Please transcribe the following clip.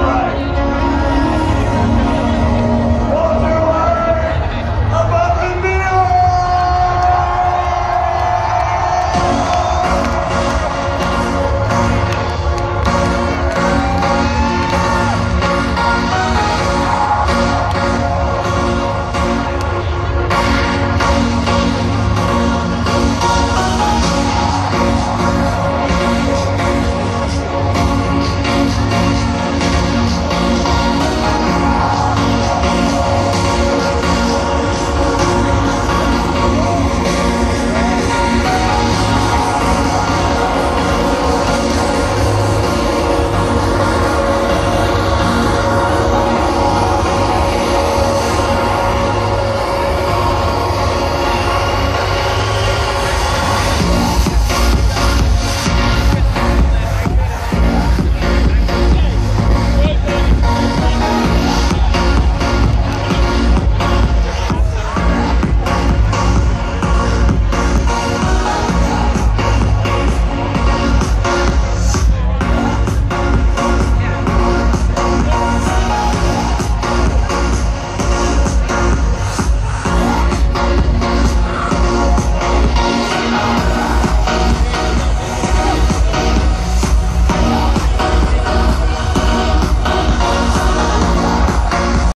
right.